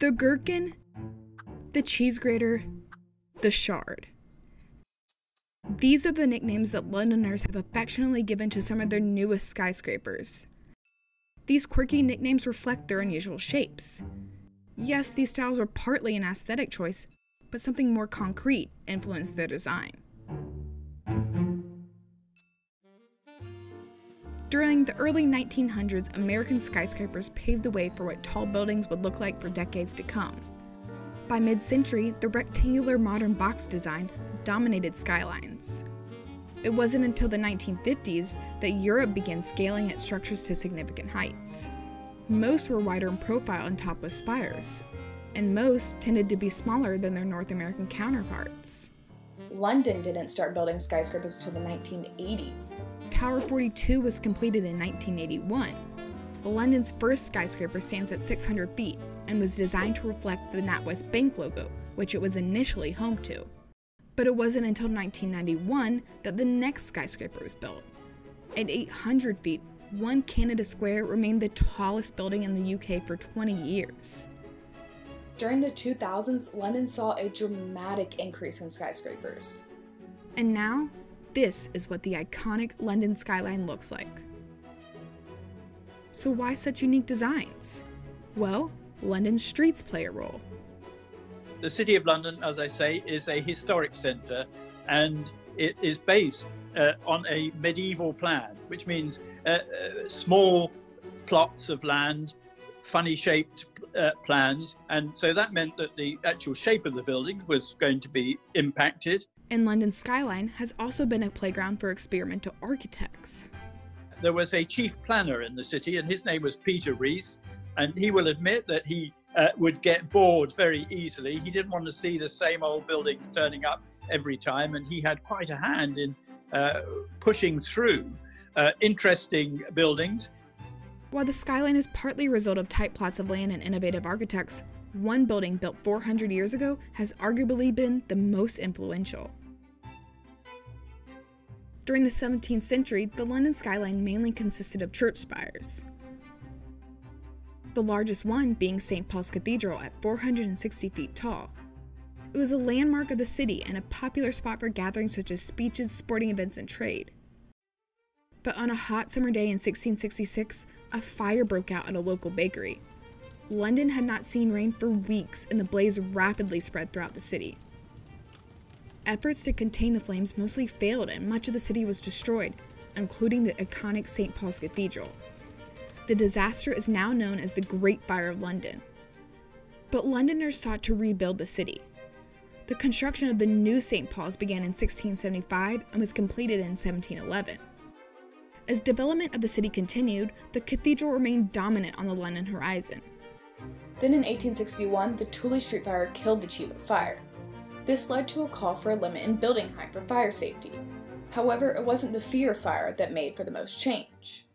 The Gherkin, the Cheese Grater, the Shard. These are the nicknames that Londoners have affectionately given to some of their newest skyscrapers. These quirky nicknames reflect their unusual shapes. Yes, these styles were partly an aesthetic choice, but something more concrete influenced their design. During the early 1900s, American skyscrapers paved the way for what tall buildings would look like for decades to come. By mid century, the rectangular modern box design dominated skylines. It wasn't until the 1950s that Europe began scaling its structures to significant heights. Most were wider in profile and topped with spires, and most tended to be smaller than their North American counterparts. London didn't start building skyscrapers until the 1980s. Tower 42 was completed in 1981. London's first skyscraper stands at 600 feet and was designed to reflect the NatWest Bank logo, which it was initially home to. But it wasn't until 1991 that the next skyscraper was built. At 800 feet, One Canada Square remained the tallest building in the UK for 20 years. During the 2000s, London saw a dramatic increase in skyscrapers. And now, this is what the iconic London skyline looks like. So, why such unique designs? Well, London streets play a role. The City of London, as I say, is a historic centre and it is based uh, on a medieval plan, which means uh, uh, small plots of land, funny shaped uh, plans. And so that meant that the actual shape of the building was going to be impacted. And London's skyline has also been a playground for experimental architects. There was a chief planner in the city, and his name was Peter Rees. And he will admit that he uh, would get bored very easily. He didn't want to see the same old buildings turning up every time, and he had quite a hand in uh, pushing through uh, interesting buildings. While the skyline is partly a result of tight plots of land and innovative architects, one building built 400 years ago has arguably been the most influential. During the 17th century, the London skyline mainly consisted of church spires. The largest one being St. Paul's Cathedral at 460 feet tall. It was a landmark of the city and a popular spot for gatherings such as speeches, sporting events, and trade. But on a hot summer day in 1666, a fire broke out at a local bakery. London had not seen rain for weeks, and the blaze rapidly spread throughout the city. Efforts to contain the flames mostly failed, and much of the city was destroyed, including the iconic St. Paul's Cathedral. The disaster is now known as the Great Fire of London. But Londoners sought to rebuild the city. The construction of the new St. Paul's began in 1675 and was completed in 1711. As development of the city continued, the cathedral remained dominant on the London horizon. Then in 1861, the Tooley Street fire killed the chief of fire. This led to a call for a limit in building height for fire safety. However, it wasn't the fear of fire that made for the most change.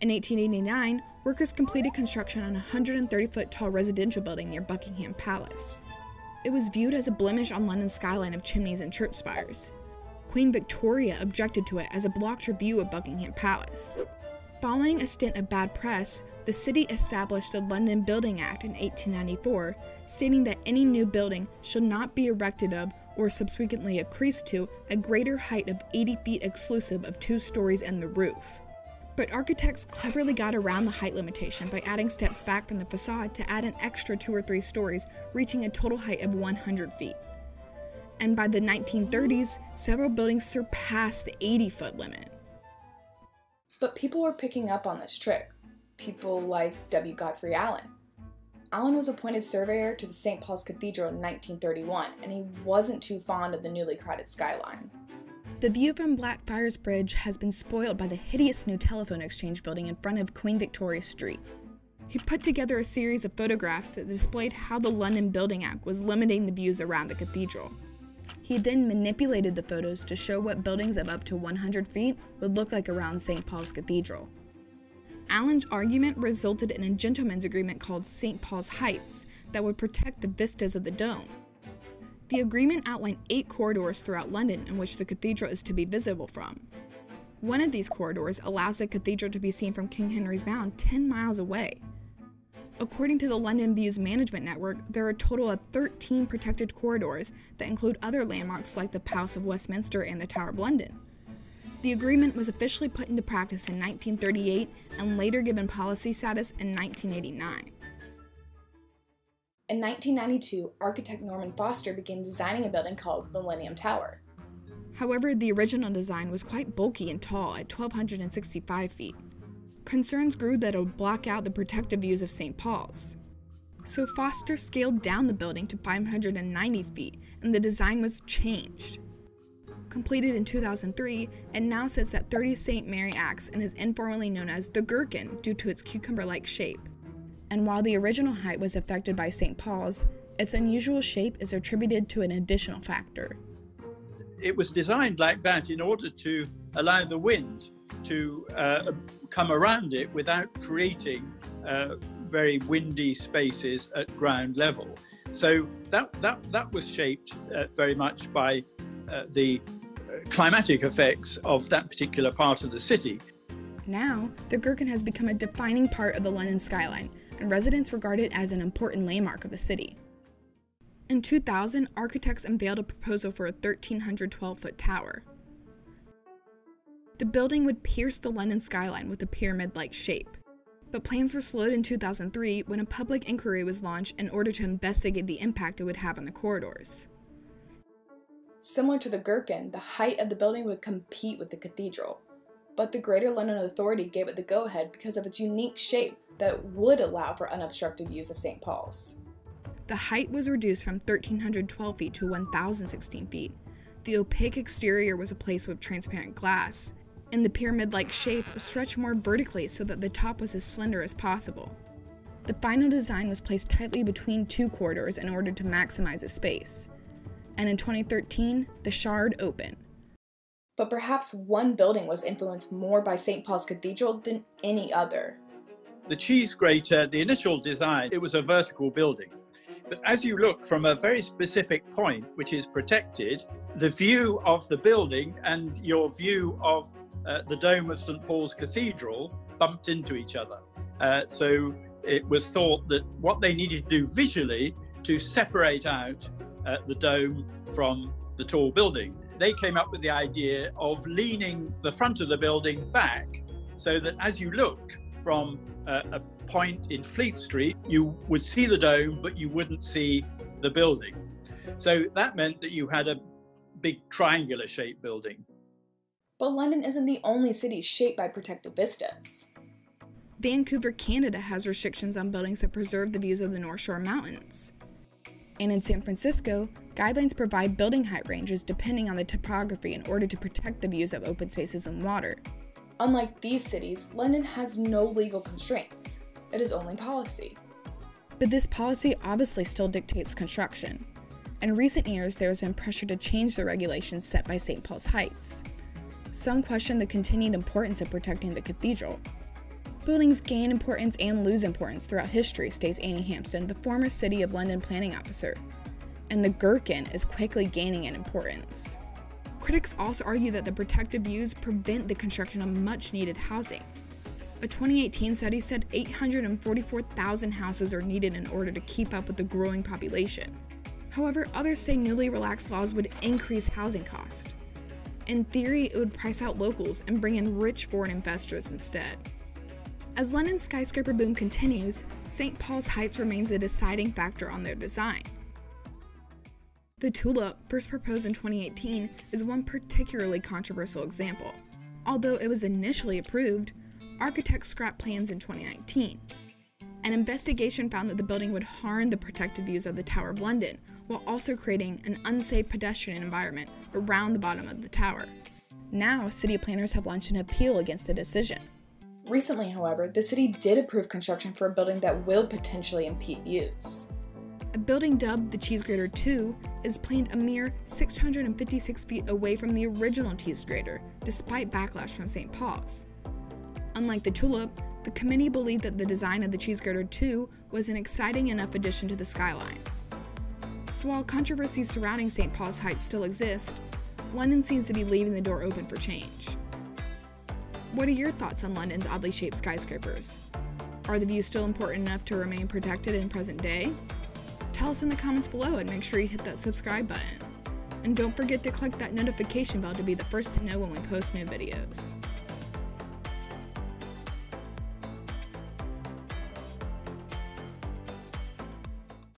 In 1889, workers completed construction on a 130 foot tall residential building near Buckingham Palace. It was viewed as a blemish on London's skyline of chimneys and church spires. Queen Victoria objected to it as it blocked her view of Buckingham Palace. Following a stint of bad press, the city established the London Building Act in 1894, stating that any new building should not be erected of or subsequently increased to a greater height of 80 feet exclusive of two stories and the roof. But architects cleverly got around the height limitation by adding steps back from the facade to add an extra two or three stories, reaching a total height of 100 feet. And by the 1930s, several buildings surpassed the 80 foot limit. But people were picking up on this trick. People like W. Godfrey Allen. Allen was appointed surveyor to the St. Paul's Cathedral in 1931, and he wasn't too fond of the newly crowded skyline. The view from Blackfriars Bridge has been spoiled by the hideous new telephone exchange building in front of Queen Victoria Street. He put together a series of photographs that displayed how the London Building Act was limiting the views around the cathedral. He then manipulated the photos to show what buildings of up to 100 feet would look like around St. Paul's Cathedral. Allen's argument resulted in a gentleman's agreement called St. Paul's Heights that would protect the vistas of the dome. The agreement outlined eight corridors throughout London in which the cathedral is to be visible from. One of these corridors allows the cathedral to be seen from King Henry's Mound 10 miles away. According to the London Views Management Network, there are a total of 13 protected corridors that include other landmarks like the Palace of Westminster and the Tower of London. The agreement was officially put into practice in 1938 and later given policy status in 1989. In 1992, architect Norman Foster began designing a building called Millennium Tower. However, the original design was quite bulky and tall at 1,265 feet. Concerns grew that it would block out the protective views of St. Paul's. So Foster scaled down the building to 590 feet, and the design was changed. Completed in 2003, it now sits at 30 St. Mary Axe and is informally known as the Gherkin due to its cucumber like shape. And while the original height was affected by St. Paul's, its unusual shape is attributed to an additional factor. It was designed like that in order to allow the wind to uh, come around it without creating uh, very windy spaces at ground level. So that that that was shaped uh, very much by uh, the uh, climatic effects of that particular part of the city. Now, the Gherkin has become a defining part of the London skyline, and residents regard it as an important landmark of the city. In 2000, architects unveiled a proposal for a 1,312 foot tower. The building would pierce the London skyline with a pyramid like shape. But plans were slowed in 2003 when a public inquiry was launched in order to investigate the impact it would have on the corridors. Similar to the Gherkin, the height of the building would compete with the cathedral. But the Greater London Authority gave it the go ahead because of its unique shape that would allow for unobstructed views of St. Paul's. The height was reduced from 1,312 feet to 1,016 feet. The opaque exterior was replaced with transparent glass, and the pyramid-like shape stretched more vertically so that the top was as slender as possible. The final design was placed tightly between two corridors in order to maximize its space. And in 2013, the Shard opened. But perhaps one building was influenced more by St. Paul's Cathedral than any other. The cheese grater, the initial design, it was a vertical building. But as you look from a very specific point, which is protected, the view of the building and your view of uh, the dome of St. Paul's Cathedral bumped into each other. Uh, so it was thought that what they needed to do visually to separate out uh, the dome from the tall building, they came up with the idea of leaning the front of the building back so that as you looked from uh, a point in Fleet Street, you would see the dome, but you wouldn't see the building. So that meant that you had a big triangular shaped building. But London isn't the only city shaped by protected vistas. Vancouver, Canada has restrictions on buildings that preserve the views of the North Shore Mountains. And in San Francisco, guidelines provide building height ranges depending on the topography in order to protect the views of open spaces and water. Unlike these cities, London has no legal constraints. It is only policy. But this policy obviously still dictates construction. In recent years, there has been pressure to change the regulations set by St. Paul's Heights. Some question the continued importance of protecting the cathedral. Buildings gain importance and lose importance throughout history, states Annie Hampson, the former City of London planning officer. And the gherkin is quickly gaining in importance. Critics also argue that the protective views prevent the construction of much needed housing. A 2018 study said 844,000 houses are needed in order to keep up with the growing population. However, others say newly relaxed laws would increase housing costs. In theory, it would price out locals and bring in rich foreign investors instead. As London's skyscraper boom continues, St. Paul's Heights remains a deciding factor on their design. The Tulip, first proposed in 2018, is one particularly controversial example. Although it was initially approved, architects scrapped plans in 2019. An investigation found that the building would harm the protected views of the Tower of London, while also creating an unsafe pedestrian environment around the bottom of the tower. Now, city planners have launched an appeal against the decision. Recently, however, the city did approve construction for a building that will potentially impede views. A building dubbed the Cheese Grater 2 is planned a mere 656 feet away from the original Cheese Grater, despite backlash from St. Paul's. Unlike the Tulip, the committee believed that the design of the Cheese Grater 2 was an exciting enough addition to the skyline. So while controversies surrounding St. Paul's Heights still exist, London seems to be leaving the door open for change. What are your thoughts on London's oddly shaped skyscrapers? Are the views still important enough to remain protected in present day? Tell us in the comments below and make sure you hit that subscribe button. And don't forget to click that notification bell to be the first to know when we post new videos.